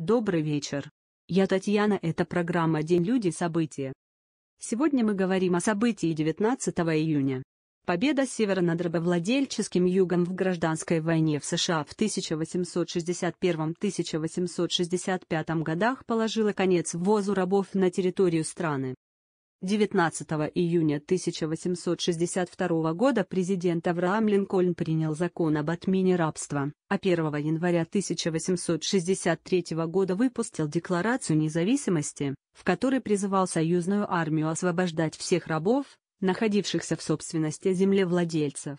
Добрый вечер. Я Татьяна, это программа «День люди. События». Сегодня мы говорим о событии 19 июня. Победа Севера над рабовладельческим югом в гражданской войне в США в 1861-1865 годах положила конец ввозу рабов на территорию страны. 19 июня 1862 года президент Авраам Линкольн принял закон об отмене рабства, а 1 января 1863 года выпустил Декларацию независимости, в которой призывал союзную армию освобождать всех рабов, находившихся в собственности землевладельцев.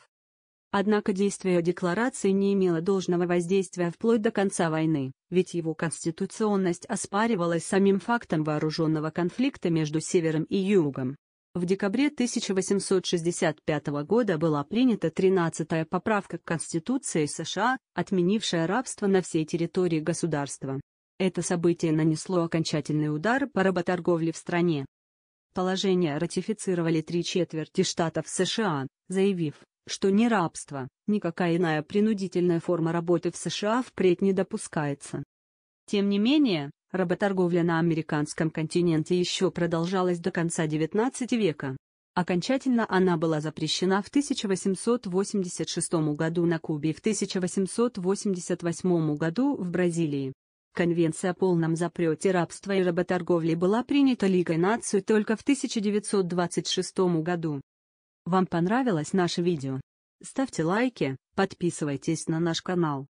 Однако действие декларации не имело должного воздействия вплоть до конца войны, ведь его конституционность оспаривалась самим фактом вооруженного конфликта между Севером и Югом. В декабре 1865 года была принята 13-я поправка к Конституции США, отменившая рабство на всей территории государства. Это событие нанесло окончательный удар по работорговле в стране. Положение ратифицировали три четверти штатов США, заявив, что ни рабство, никакая иная принудительная форма работы в США впредь не допускается. Тем не менее, работорговля на американском континенте еще продолжалась до конца XIX века. Окончательно она была запрещена в 1886 году на Кубе и в 1888 году в Бразилии. Конвенция о полном запрете рабства и работорговли была принята Лигой наций только в 1926 году. Вам понравилось наше видео? Ставьте лайки, подписывайтесь на наш канал.